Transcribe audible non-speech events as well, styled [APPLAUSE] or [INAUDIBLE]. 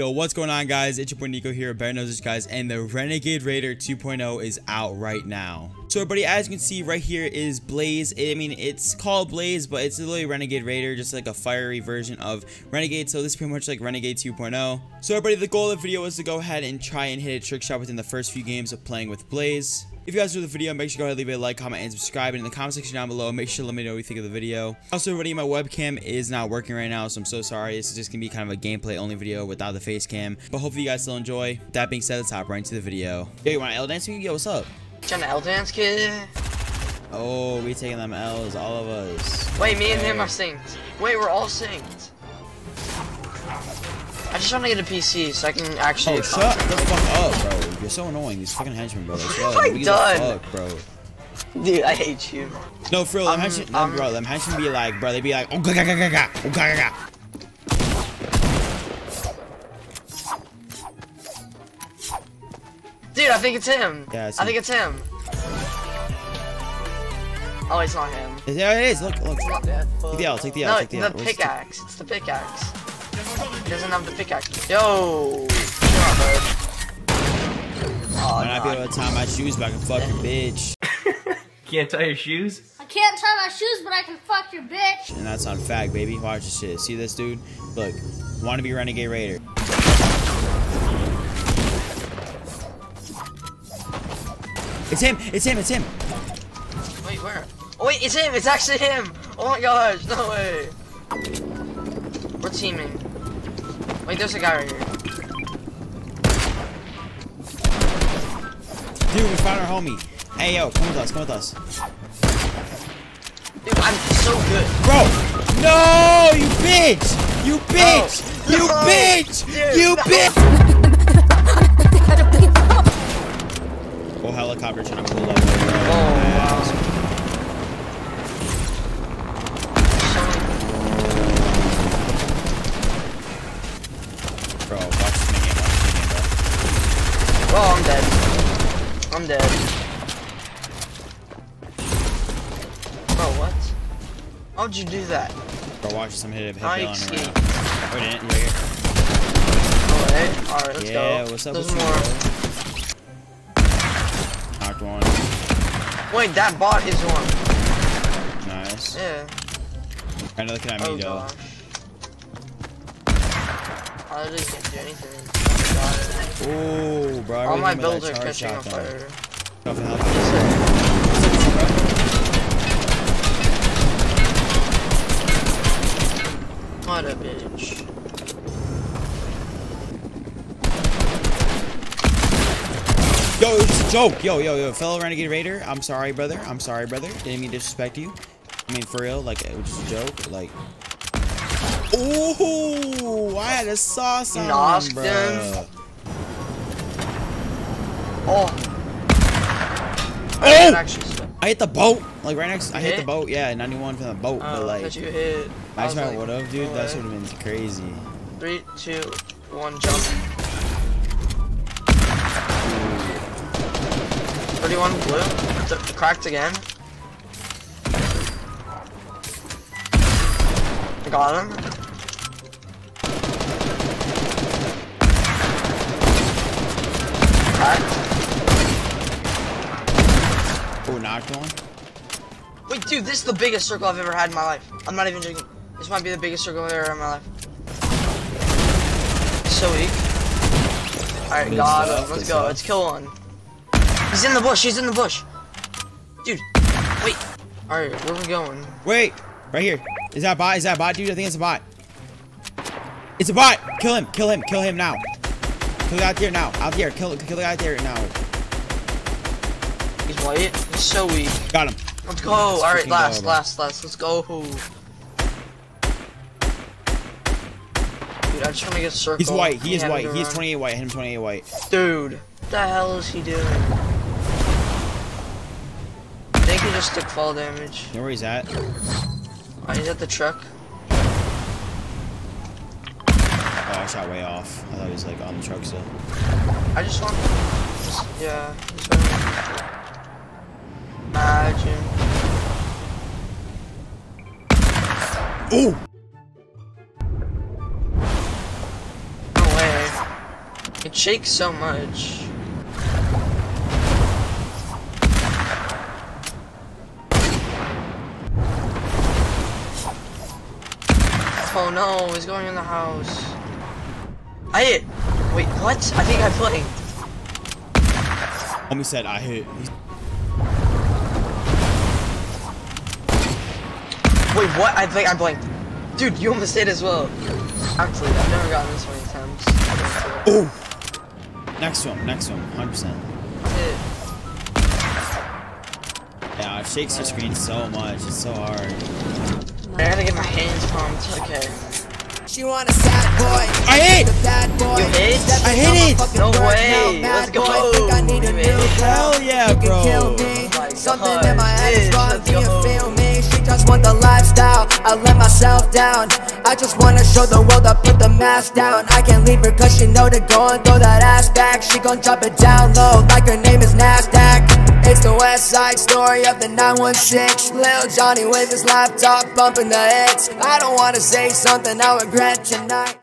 Yo, what's going on, guys? It's your boy Nikko here, Better Knows This, guys, and the Renegade Raider 2.0 is out right now. So, everybody, as you can see, right here is Blaze. I mean, it's called Blaze, but it's literally Renegade Raider, just like a fiery version of Renegade. So, this is pretty much like Renegade 2.0. So, everybody, the goal of the video was to go ahead and try and hit a trick shot within the first few games of playing with Blaze. If you guys enjoyed the video, make sure to go ahead and leave a like, comment, and subscribe. And in the comment section down below, make sure to let me know what you think of the video. Also, everybody, my webcam is not working right now, so I'm so sorry. This is just going to be kind of a gameplay only video without the face cam. But hopefully you guys still enjoy. That being said, let's hop right into the video. Yo, you want to L dance me? Yo, what's up? Trying to L dance, kid? Oh, we taking them L's, all of us. Wait, me and him are synced. Wait, we're all synced. I just want to get a PC so I can actually. Oh, shut the fuck up, bro. You're so annoying. These fucking henchmen, bro. Like, [LAUGHS] What have I done? Fuck, bro. Dude, I hate you. No, for real, them Um, no, um, bro, them henchmen be like, bro, they be like, oh, ga, ga, ga, ga, ga, oh, ga, ga, ga. Dude, I think it's him. Yeah, it's I him. think it's him. Oh, it's not him. There it is, look, look. It's not that. Take the L, take the L, No, take the the L. Where's the- pickaxe. It's the pickaxe. He doesn't have the pickaxe. Yo. Shut up, bud. Oh, Might not be able to tie my shoes, but I can fuck your bitch. [LAUGHS] Can't tie your shoes? I can't tie my shoes, but I can fuck your bitch. And that's on fact, baby. Watch this shit. See this dude? Look, wanna be Renegade Raider. It's him! It's him! It's him! Wait, where? Oh, wait, it's him. It's actually him. Oh my gosh, no way. We're teaming. Wait, there's a guy right here. Dude, we found our homie. Hey, yo, come with us, come with us. Dude, I'm so good. Bro! No! You bitch! You bitch! No. You No. bitch! Dude, you bitch! Oh, helicopter trying to pull up. Oh, wow. Bro, what? How'd you do that? bro. Watch some hit, hit I Bill on it escaped. Wait, didn't Alright, alright, let's here. go. Yeah, what's up There's more. Knocked one. Wait, that bot is one. Nice. Yeah. Kind of looking at me, Oh. I literally can't do anything. Ooh, bro. I All really my builds are catching on fire. What a bitch. Yo, it's a joke. Yo, yo, yo, fellow Renegade Raider. I'm sorry, brother. I'm sorry, brother. Didn't mean to disrespect you. I mean, for real, like, it was just a joke. Like, ooh, I had a sauce on Knocked bro. him. Oh. Oh! That actually sucked. I hit the boat. Like, right next, I hit the boat. Yeah, 91 from the boat. but, Oh, like, you hit. I I like, would have, dude. that would have been crazy. Three, two, one, jump. 31 blue. Th- cracked again. Got him. Cracked. Oh, knocked one. Wait, dude, this is the biggest circle I've ever had in my life. I'm not even joking. This might be the biggest circle I've ever had in my life. So weak. Alright, Good got stuff, him. Let's go. stuff. Let's kill one. He's in the bush. He's in the bush. Dude, wait. Alright, where we going? Wait, right here. Is that a bot? Is that a bot, dude? I think it's a bot. It's a bot. Kill him. Kill him. Kill him now. Kill the guy out there now. Out there. Kill, kill the guy out there now. He's white. He's so weak. Got him. Let's go. Alright, last, last, last. Let's go. Dude, I just want to get circle. He's white. He is white. He is 28 white. Hit him 28 white. Dude, what the hell is he doing? I think he just took fall damage. You know where he's at? Oh, he's at the truck. Oh, I shot way off. I thought he was like on the truck still. I just want. Just, yeah. Imagine. Ooh! No way. It shakes so much. Oh no, he's going in the house. I hit. Wait, what? I think I blinked. Homie said I hit. Wait, what? I think I blinked. Dude, you almost did as well. Actually, I've never gotten this many attempts. Oh! Next one, next one, 100%. Hit. Yeah, it shakes your screen so much. It's so hard. I gotta get my hands pumped. Okay. She want a sad boy. I hit! The bad boy. You hit? I hit it! No Work way. now, Let's bad go. boy. Think I need a new hit it. girl. Hell yeah, You can bro. kill me. Oh Something in my head is bitch, wrong. Want the lifestyle. I let myself down. I just wanna show the world I put the mask down. I can't leave her cause she know to go and throw that ass back. She gon' drop it down low like her name is NASDAQ. It's the West Side story of the 916. Lil Johnny with his laptop bumping the hits. I don't wanna say something I regret tonight.